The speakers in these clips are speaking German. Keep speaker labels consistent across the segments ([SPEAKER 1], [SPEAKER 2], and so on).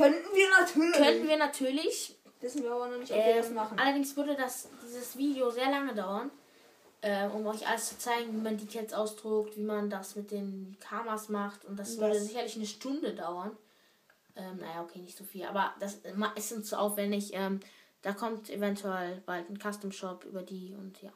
[SPEAKER 1] Könnten wir natürlich.
[SPEAKER 2] Könnten wir natürlich.
[SPEAKER 1] Wissen wir aber noch nicht, ob wir das
[SPEAKER 2] Ähm,
[SPEAKER 1] machen.
[SPEAKER 2] allerdings würde das dieses Video sehr lange dauern, äh, um euch alles zu zeigen, wie man Details ausdruckt, wie man das mit den Kamas macht. Und das würde
[SPEAKER 1] Das-
[SPEAKER 2] sicherlich eine Stunde dauern. Ähm, naja, okay, nicht so viel. Aber das ma- ist uns zu aufwendig. Ähm, da kommt eventuell bald ein Custom Shop über die und ja.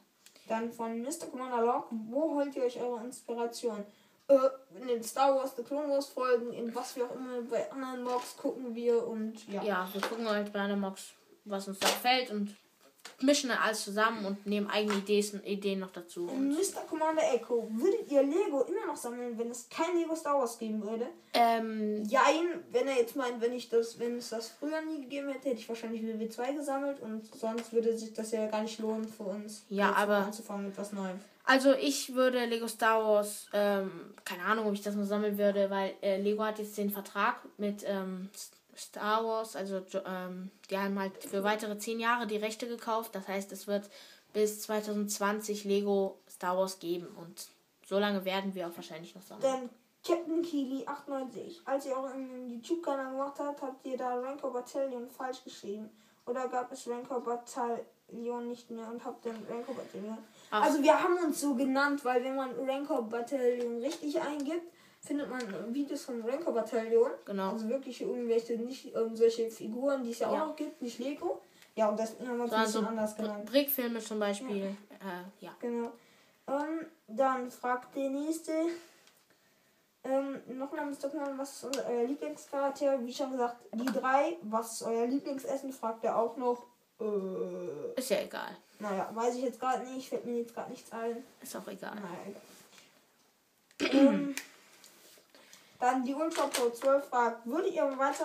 [SPEAKER 1] Dann von Mr. Commander Log, wo holt ihr euch eure Inspiration? Äh, in den Star Wars, The Clone Wars Folgen, in was wir auch immer bei anderen Mods gucken wir und ja.
[SPEAKER 2] Ja, wir gucken halt bei einer Mox, was uns da gefällt und mischen dann alles zusammen und nehmen eigene Ideen, Ideen noch dazu.
[SPEAKER 1] Und Mr. Commander Echo, würdet ihr Lego immer noch sammeln, wenn es kein Lego Star Wars geben würde?
[SPEAKER 2] Ähm,
[SPEAKER 1] Jein, wenn er jetzt meint, wenn ich das, wenn es das früher nie gegeben hätte, hätte ich wahrscheinlich WW2 gesammelt und sonst würde sich das ja gar nicht lohnen für uns,
[SPEAKER 2] Ja, aber-
[SPEAKER 1] anzufangen mit was Neuem.
[SPEAKER 2] Also ich würde Lego Star Wars, ähm, keine Ahnung, ob ich das noch sammeln würde, weil äh, Lego hat jetzt den Vertrag mit ähm, Star Wars, also ähm, die haben halt für weitere zehn Jahre die Rechte gekauft. Das heißt, es wird bis 2020 Lego Star Wars geben und so lange werden wir auch wahrscheinlich noch sammeln.
[SPEAKER 1] Dann Captain Keely 98. Als ihr euren YouTube-Kanal gemacht habt, habt ihr da Rancor Battalion falsch geschrieben. Oder gab es Rancor Battalion nicht mehr und habt dann Rancor Battalion? Also wir haben uns so genannt, weil wenn man Rancor Battalion richtig eingibt, findet man Videos von Rancor Battalion.
[SPEAKER 2] Genau.
[SPEAKER 1] Also wirklich irgendwelche, nicht ähm, solche Figuren, die es ja,
[SPEAKER 2] Ja.
[SPEAKER 1] auch noch gibt, nicht Lego. Ja, und das haben wir uns
[SPEAKER 2] So,
[SPEAKER 1] ein
[SPEAKER 2] also
[SPEAKER 1] bisschen anders genannt.
[SPEAKER 2] Brickfilme zum Beispiel. Äh, ja.
[SPEAKER 1] Genau. Ähm, dann fragt der nächste. Ähm, nochmal Mr. Knall, was ist euer Lieblingscharakter? Wie schon gesagt, die drei. Was ist euer Lieblingsessen? Fragt er auch noch. Äh,
[SPEAKER 2] Ist ja egal.
[SPEAKER 1] naja, weiß ich jetzt gerade nicht. Fällt mir jetzt gerade nichts ein.
[SPEAKER 2] Ist auch egal.
[SPEAKER 1] Naja, egal. ähm, dann die Ultra Pro 12 fragt, würdet ihr weiter,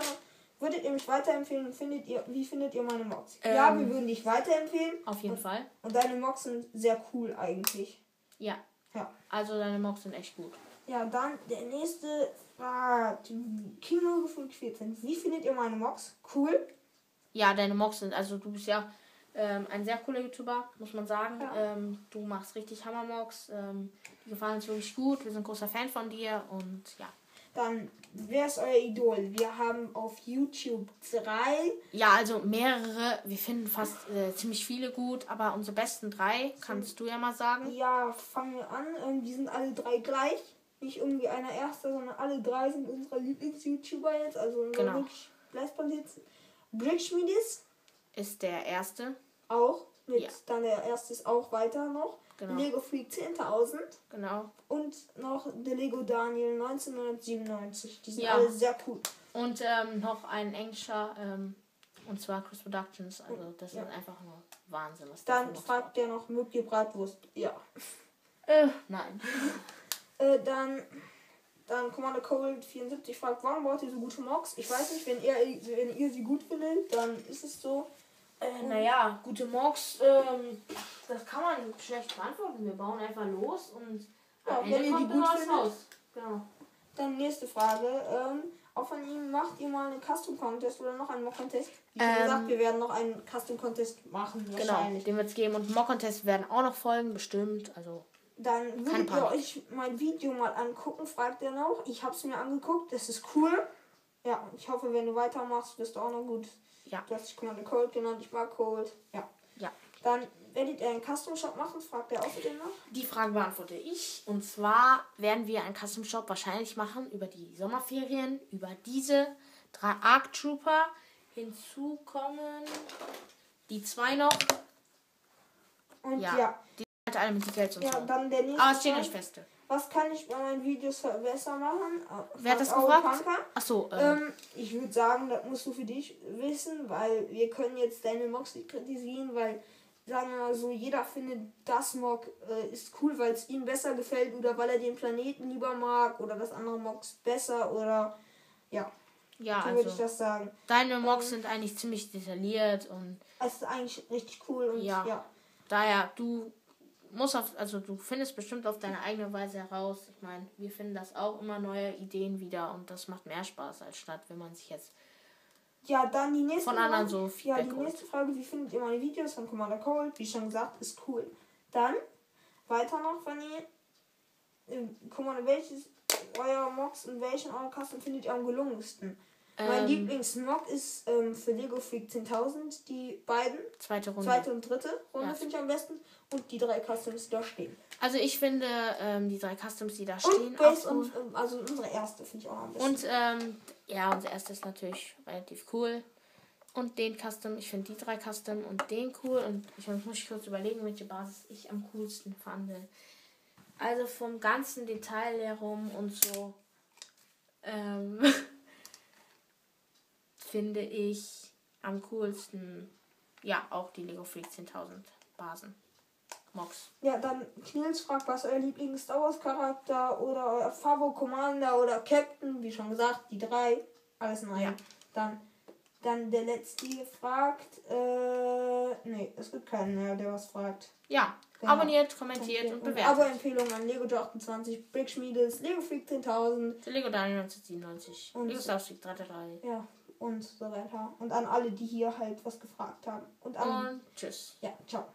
[SPEAKER 1] würdet ihr mich weiterempfehlen? Findet ihr, wie findet ihr meine Mods? ja,
[SPEAKER 2] Ähm,
[SPEAKER 1] wir würden dich weiterempfehlen.
[SPEAKER 2] Auf jeden
[SPEAKER 1] und,
[SPEAKER 2] Fall.
[SPEAKER 1] Und deine Mods sind sehr cool eigentlich.
[SPEAKER 2] Ja.
[SPEAKER 1] Ja.
[SPEAKER 2] Also deine Mocks sind echt gut.
[SPEAKER 1] Ja, dann der nächste fragt Kino gefühlt 14. Wie findet ihr meine Mobs? Cool.
[SPEAKER 2] Ja, deine Mocks sind, also du bist ja ähm, ein sehr cooler YouTuber, muss man sagen.
[SPEAKER 1] Ja.
[SPEAKER 2] Ähm, du machst richtig Hammer-Mocks. Ähm, die gefallen uns wirklich gut. Wir sind großer Fan von dir und ja.
[SPEAKER 1] Dann, wer ist euer Idol? Wir haben auf YouTube drei.
[SPEAKER 2] Ja, also mehrere. Wir finden fast äh, ziemlich viele gut, aber unsere besten drei kannst du ja mal sagen.
[SPEAKER 1] Ja, fangen wir an. Ähm, die sind alle drei gleich. Nicht irgendwie einer erster, sondern alle drei sind unsere Lieblings-YouTuber jetzt. Also
[SPEAKER 2] Genau.
[SPEAKER 1] wirklich Brickschmiedis
[SPEAKER 2] Ist der erste.
[SPEAKER 1] auch. Mit
[SPEAKER 2] Ja.
[SPEAKER 1] dann der erste ist auch weiter noch.
[SPEAKER 2] Genau.
[SPEAKER 1] Lego Freak 10.000.
[SPEAKER 2] Genau.
[SPEAKER 1] Und noch der Lego Daniel 1997. Die sind
[SPEAKER 2] Ja.
[SPEAKER 1] alle sehr cool.
[SPEAKER 2] Und ähm, noch ein englischer, ähm, und zwar Chris Productions. Also das
[SPEAKER 1] Ja.
[SPEAKER 2] ist einfach nur Wahnsinn. Was
[SPEAKER 1] Dann fragt der noch, mögt ihr Bratwurst? Ja.
[SPEAKER 2] Äh, nein.
[SPEAKER 1] Äh, dann, dann Commander Cold 74 fragt, warum baut ihr so gute Mocks? Ich weiß nicht, wenn ihr, wenn ihr sie gut findet, dann ist es so.
[SPEAKER 2] Äh, naja, gute Mocks, ähm, das kann man schlecht beantworten. Wir bauen einfach los und
[SPEAKER 1] Ja,
[SPEAKER 2] am
[SPEAKER 1] wenn ihr die gut findet.
[SPEAKER 2] Haus. Genau.
[SPEAKER 1] Dann nächste Frage. Ähm, auch von ihm macht ihr mal einen Custom Contest oder noch einen Mock Contest? Wie schon
[SPEAKER 2] Ähm,
[SPEAKER 1] gesagt, wir werden noch einen Custom Contest machen,
[SPEAKER 2] Genau, den wird es geben. Und Mock-Contests werden auch noch folgen, bestimmt. Also,
[SPEAKER 1] Dann würdet ihr euch mein Video mal angucken, fragt er noch. Ich habe es mir angeguckt, das ist cool. Ja, ich hoffe, wenn du weitermachst, wirst du auch noch gut.
[SPEAKER 2] ja.
[SPEAKER 1] Du hast dich Commander Cold genannt, ich mag Cold. Ja.
[SPEAKER 2] Ja.
[SPEAKER 1] Dann werdet ihr einen Custom Shop machen, fragt er außerdem noch.
[SPEAKER 2] Die Frage beantworte ich. Und zwar werden wir einen Custom Shop wahrscheinlich machen über die Sommerferien, über diese drei Arc Trooper. Hinzu kommen die zwei noch.
[SPEAKER 1] Und
[SPEAKER 2] Ja.
[SPEAKER 1] ja,
[SPEAKER 2] Sind alle mit Details und
[SPEAKER 1] ja,
[SPEAKER 2] so.
[SPEAKER 1] dann der nächste.
[SPEAKER 2] Aber es stehen euch feste.
[SPEAKER 1] Was kann ich bei meinen Videos besser machen?
[SPEAKER 2] Wer hat das
[SPEAKER 1] Fragt
[SPEAKER 2] gefragt? Achso, ähm,
[SPEAKER 1] Ähm, ich würde sagen, das musst du für dich wissen, weil wir können jetzt deine Mocks nicht kritisieren, weil, sagen wir mal so, jeder findet, das Mock äh, ist cool, weil es ihm besser gefällt oder weil er den Planeten lieber mag oder das andere Mocks besser oder ja,
[SPEAKER 2] ja,
[SPEAKER 1] so würde ich
[SPEAKER 2] also
[SPEAKER 1] das sagen.
[SPEAKER 2] deine Mocks sind eigentlich ziemlich detailliert und
[SPEAKER 1] Es ist eigentlich richtig cool und
[SPEAKER 2] Ja.
[SPEAKER 1] ja.
[SPEAKER 2] daher, du musst auf, also du findest bestimmt auf deine eigene Weise heraus. Ich meine, wir finden das auch immer neue Ideen wieder und das macht mehr Spaß als statt, wenn man sich jetzt
[SPEAKER 1] Ja, dann die nächste
[SPEAKER 2] von anderen
[SPEAKER 1] Frage.
[SPEAKER 2] so
[SPEAKER 1] Ja,
[SPEAKER 2] Feedback
[SPEAKER 1] die nächste Frage, wie findet ihr meine Videos von Commander Cold? Wie schon gesagt, ist cool. Dann, weiter noch, Fanny. Ähm, Commander, welches eurer Mocks und welchen eurer Custom findet ihr am gelungensten? Mein
[SPEAKER 2] Ähm,
[SPEAKER 1] Lieblingsmog ist ähm, für Lego Freak 10.000 die beiden.
[SPEAKER 2] Zweite Runde.
[SPEAKER 1] Zweite und dritte Runde
[SPEAKER 2] Ja.
[SPEAKER 1] finde ich am besten. Und die drei Customs, die da stehen.
[SPEAKER 2] Also ich finde ähm, die drei Customs, die da stehen,
[SPEAKER 1] Und Base
[SPEAKER 2] auch
[SPEAKER 1] und ähm, also unsere erste finde ich auch am besten.
[SPEAKER 2] Und ähm, ja, unser erstes ist natürlich relativ cool. Und den Custom, ich finde die drei Custom und den cool. Und ich muss mich kurz überlegen, welche Basis ich am coolsten fand. Also vom ganzen Detail herum und so ähm, finde ich am coolsten, ja, auch die Lego Freak 10.000 Basen. Mox.
[SPEAKER 1] ja, dann Knils fragt, was euer Lieblings-Star Wars-Charakter oder euer Favo-Commander oder Captain, wie schon gesagt, die drei. Alles nein.
[SPEAKER 2] Ja.
[SPEAKER 1] Dann, dann der letzte fragt, äh, nee, es gibt keinen mehr, der was fragt.
[SPEAKER 2] Ja,
[SPEAKER 1] Genau.
[SPEAKER 2] abonniert, kommentiert und bewertet.
[SPEAKER 1] Abo-Empfehlungen an Lego 28, Brick Schmiedes, Lego Freak 10.000,
[SPEAKER 2] Der Lego Daniel 1997.
[SPEAKER 1] Und-
[SPEAKER 2] Lego Star Street 333.
[SPEAKER 1] ja, und so weiter. Und an alle, die hier halt was gefragt haben. Und an,
[SPEAKER 2] Und tschüss.
[SPEAKER 1] ja, ciao.